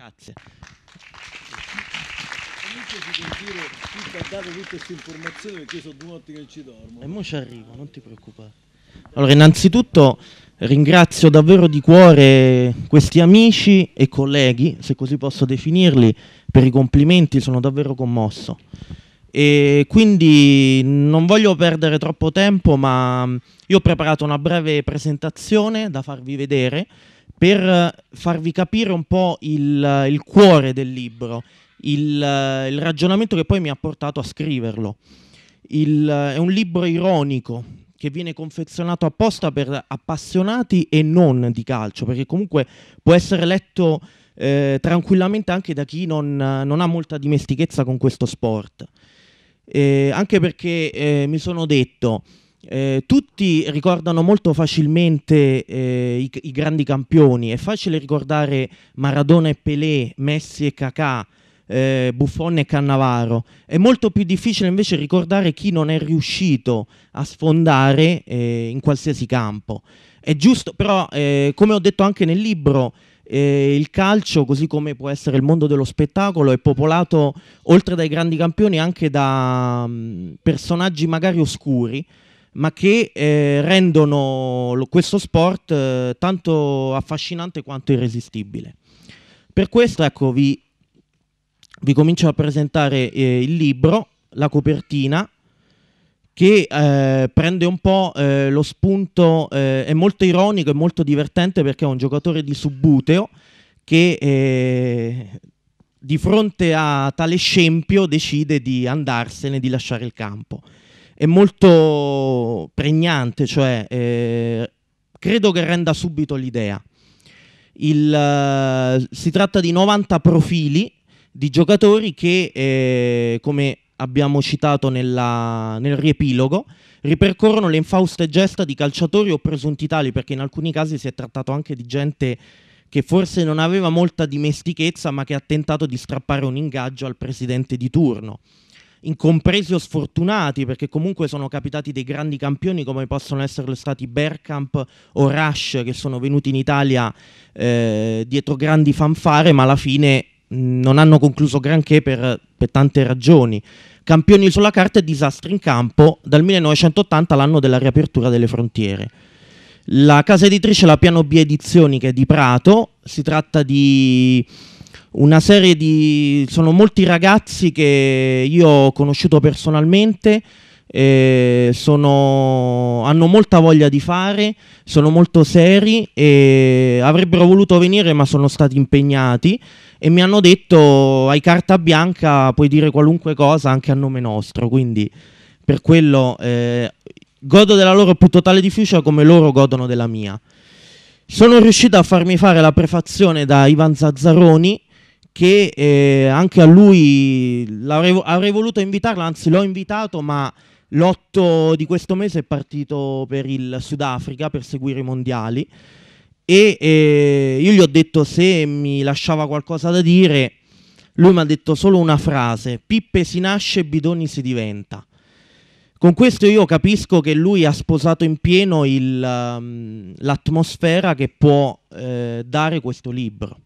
Grazie. Comunque si continua tutti a dare tutte queste informazioni perché io sono due notti che ci dormo. E mo ci arrivo, non ti preoccupare. Allora, innanzitutto ringrazio davvero di cuore questi amici e colleghi, se così posso definirli, per i complimenti, sono davvero commosso. E quindi non voglio perdere troppo tempo, ma io ho preparato una breve presentazione da farvi vedere per farvi capire un po' il, il cuore del libro, il, il, ragionamento che poi mi ha portato a scriverlo. Il, è un libro ironico che viene confezionato apposta per appassionati e non di calcio, perché comunque può essere letto eh, tranquillamente anche da chi non, non, ha molta dimestichezza con questo sport. Eh, anche perché eh, mi sono detto, eh, tutti ricordano molto facilmente eh, i, i, grandi campioni, è facile ricordare Maradona e Pelé, Messi e Kakà, eh, Buffon e Cannavaro, è molto più difficile invece ricordare chi non è riuscito a sfondare eh, in qualsiasi campo. È giusto, però eh, come ho detto anche nel libro, eh, il calcio, così come può essere il mondo dello spettacolo, è popolato oltre dai grandi campioni anche da mh, mm, personaggi magari oscuri, ma che eh, rendono questo sport eh, tanto affascinante quanto irresistibile. Per questo, ecco, vi, vi comincio a presentare eh, il libro, la copertina, che eh, prende un po' eh, lo spunto, eh, è molto ironico e molto divertente perché è un giocatore di subbuteo che di fronte a tale scempio decide di andarsene, di lasciare il campo è molto pregnante, cioè eh, credo che renda subito l'idea. Uh, si tratta di 90 profili di giocatori che, eh, come abbiamo citato nella, nel riepilogo, ripercorrono le infauste gesta di calciatori o presunti tali, perché in alcuni casi si è trattato anche di gente che forse non aveva molta dimestichezza, ma che ha tentato di strappare un ingaggio al presidente di turno incompresi o sfortunati, perché comunque sono capitati dei grandi campioni come possono essere stati Bergkamp o Rush, che sono venuti in Italia eh, dietro grandi fanfare, ma alla fine mh, non hanno concluso granché per, per tante ragioni. Campioni sulla carta e disastri in campo dal 1980 l'anno della riapertura delle frontiere. La casa editrice La Piano B Edizioni che è di Prato, si tratta di una serie di... sono molti ragazzi che io ho conosciuto personalmente, eh, sono, hanno molta voglia di fare, sono molto seri e avrebbero voluto venire ma sono stati impegnati e mi hanno detto hai carta bianca, puoi dire qualunque cosa anche a nome nostro, quindi per quello eh, godo della loro più totale di fiducia come loro godono della mia. Sono riuscito a farmi fare la prefazione da Ivan Zazzaroni che eh, anche a lui avrei voluto invitarlo, anzi l'ho invitato, ma l'8 di questo mese è partito per il Sudafrica per seguire i mondiali e eh, io gli ho detto se mi lasciava qualcosa da dire, lui mi ha detto solo una frase, Pippe si nasce, Bidoni si diventa. Con questo io capisco che lui ha sposato in pieno il, um, l'atmosfera che può eh, dare questo libro.